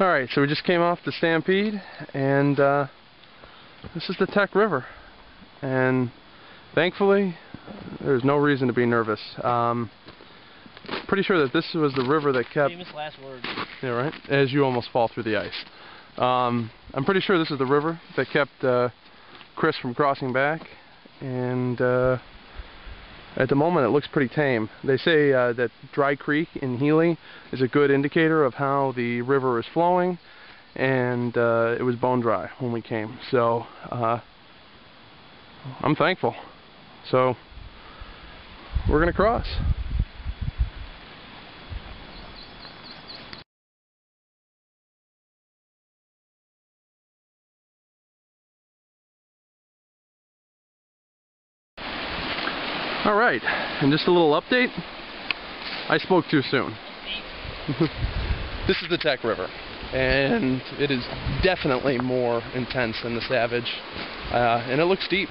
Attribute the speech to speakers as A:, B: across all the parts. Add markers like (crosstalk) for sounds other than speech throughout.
A: Alright, so we just came off the Stampede, and uh, this is the Tek River. And thankfully, there's no reason to be nervous. Um, pretty sure that this was the river that kept...
B: Famous last words.
A: Yeah, right? As you almost fall through the ice. Um, I'm pretty sure this is the river that kept uh, Chris from crossing back. And... Uh, at the moment, it looks pretty tame. They say uh, that Dry Creek in Healy is a good indicator of how the river is flowing, and uh, it was bone dry when we came. So, uh, I'm thankful. So, we're going to cross. Alright, and just a little update. I spoke too soon. (laughs) this is the Tek River, and it is definitely more intense than the Savage, uh, and it looks deep.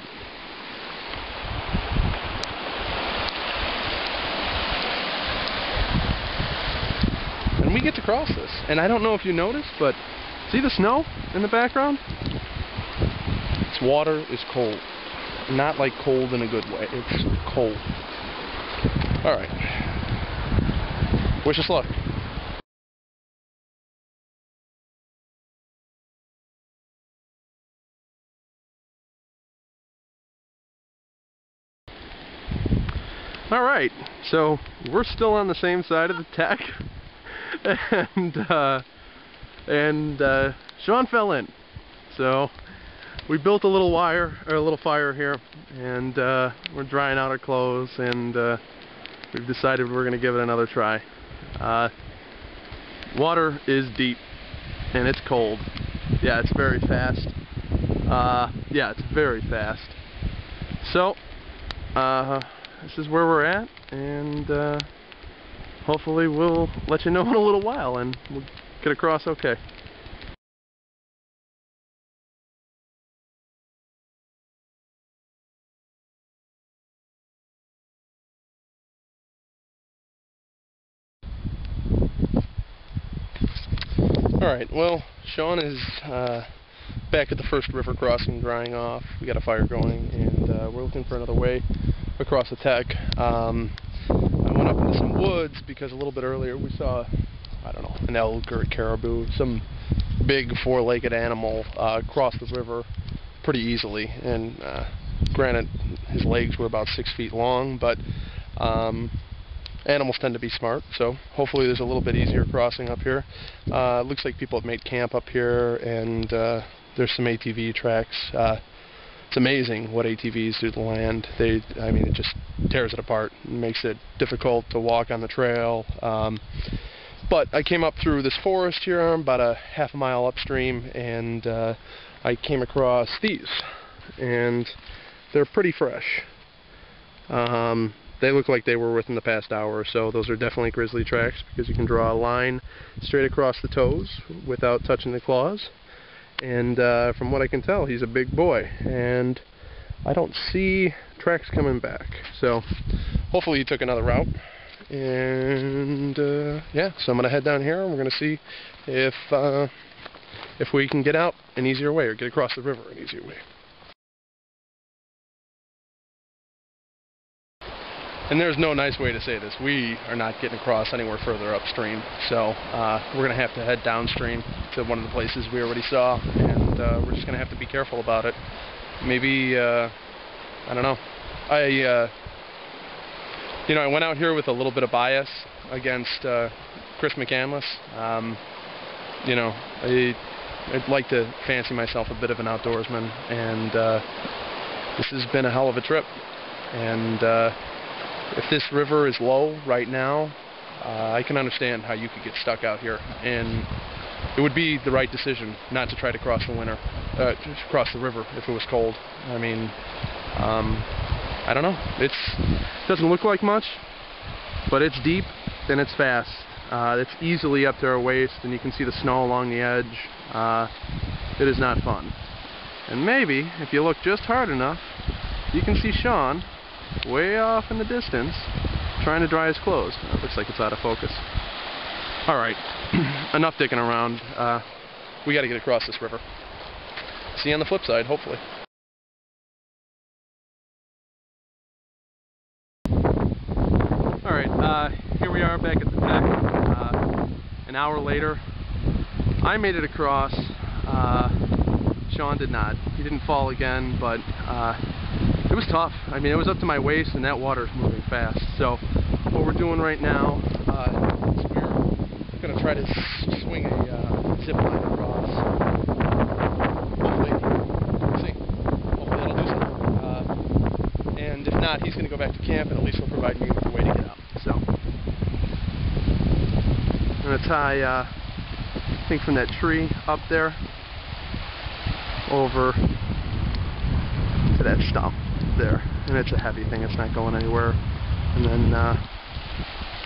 A: And we get to cross this, and I don't know if you noticed, but see the snow in the background? Its water is cold not like cold in a good way. It's cold. Alright. Wish us luck. Alright, so we're still on the same side of the Tek. (laughs) and, uh, and, uh, Sean fell in. So, we built a little wire or a little fire here and uh, we're drying out our clothes and uh, we've decided we're gonna give it another try. Uh, water is deep and it's cold. Yeah it's very fast. Uh, yeah it's very fast. So uh, this is where we're at and uh, hopefully we'll let you know in a little while and we'll get across okay Alright, well, Sean is uh, back at the first river crossing drying off. We got a fire going, and uh, we're looking for another way across the Tek. Um, I went up into some woods because a little bit earlier we saw, I don't know, an elk or a caribou, some big four-legged animal uh, cross the river pretty easily. And uh, granted, his legs were about six feet long, but um, animals tend to be smart, so hopefully there's a little bit easier crossing up here. Uh, looks like people have made camp up here, and uh, there's some ATV tracks. Uh, it's amazing what ATVs do to the land. They, I mean, it just tears it apart. Makes it difficult to walk on the trail. Um, but I came up through this forest here, about a half a mile upstream, and uh, I came across these, and they're pretty fresh. Um, they look like they were within the past hour or so. Those are definitely grizzly tracks because you can draw a line straight across the toes without touching the claws. And uh, from what I can tell, he's a big boy. And I don't see tracks coming back. So hopefully he took another route. And uh, yeah, so I'm going to head down here and we're going to see if, uh, if we can get out an easier way or get across the river an easier way. And there's no nice way to say this, we are not getting across anywhere further upstream. So uh, we're going to have to head downstream to one of the places we already saw, and uh, we're just going to have to be careful about it. Maybe, uh, I don't know. I, uh, you know, I went out here with a little bit of bias against uh, Chris McCandless. Um, you know, I, I'd like to fancy myself a bit of an outdoorsman, and uh, this has been a hell of a trip. And if this river is low right now, uh, I can understand how you could get stuck out here. And it would be the right decision not to try to cross the winter, uh, cross the river if it was cold. I mean, um, I don't know. It's doesn't look like much, but it's deep and it's fast. Uh, it's easily up to our waist, and you can see the snow along the edge. Uh, it is not fun. And maybe, if you look just hard enough, you can see Sean way off in the distance trying to dry his clothes. It looks like it's out of focus. Alright, (clears throat) enough dicking around. Uh, we got to get across this river. See you on the flip side, hopefully. Alright, uh, here we are back at the deck. Uh, an hour later, I made it across. Uh, Sean did not. He didn't fall again, but uh, it was tough. I mean, it was up to my waist, and that water is moving fast. So, what we're doing right now uh, is we're going to try to swing a uh, zip line across. Hopefully, see. Hopefully, that'll do something. Uh, and if not, he's going to go back to camp, and at least he'll provide me with a way to get out. So, I'm going to tie, uh, I think, from that tree up there over to that stump there. And it's a heavy thing, it's not going anywhere. And then uh,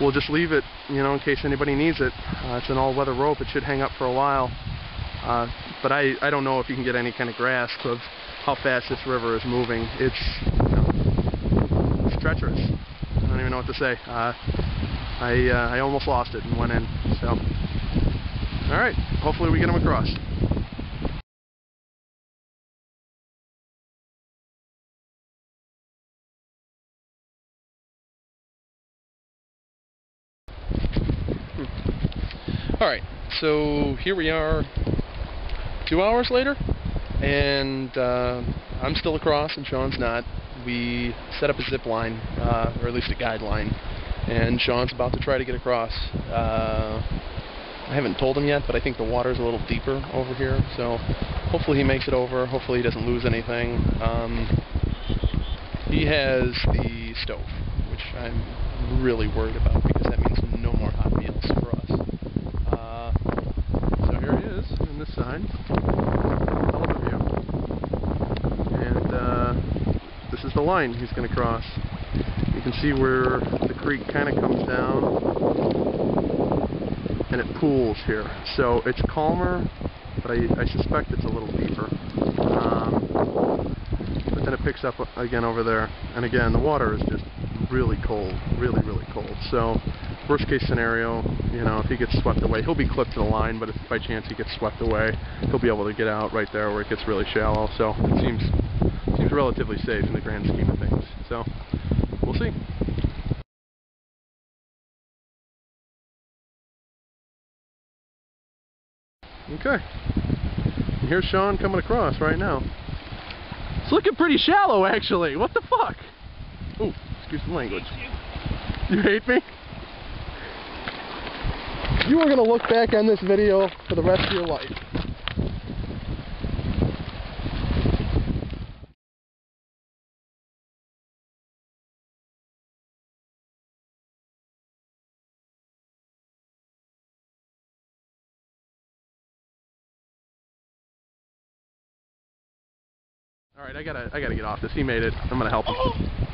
A: we'll just leave it, you know, in case anybody needs it. Uh, it's an all-weather rope, it should hang up for a while. Uh, but I, I don't know if you can get any kind of grasp of how fast this river is moving. It's, you know, it's treacherous. I don't even know what to say. Uh, I, uh, I almost lost it and went in, so. Alright, hopefully we get them across. Alright, so here we are two hours later, and uh, I'm still across and Sean's not. We set up a zip line, uh, or at least a guideline, and Sean's about to try to get across. Uh, I haven't told him yet, but I think the water's a little deeper over here, so hopefully he makes it over. Hopefully he doesn't lose anything. Um, he has the stove, which I'm really worried about because that means no more hot meals for us. Uh, so here he is this of view. And uh, this is the line he's going to cross. You can see where the creek kind of comes down and it pools here. So it's calmer, but I, I suspect it's a little deeper. Um, but then it picks up again over there. And again, the water is just really cold, really, really cold. So worst case scenario, you know, if he gets swept away, he'll be clipped to the line, but if by chance he gets swept away, he'll be able to get out right there where it gets really shallow. So it seems seems relatively safe in the grand scheme of things. So we'll see. Okay. Here's Sean coming across right now. It's looking pretty shallow, actually. What the fuck? Oh, excuse the language. You hate me? You are going to look back on this video for the rest of your life. All right, I gotta, I gotta get off this. He made it. I'm gonna help him. (laughs)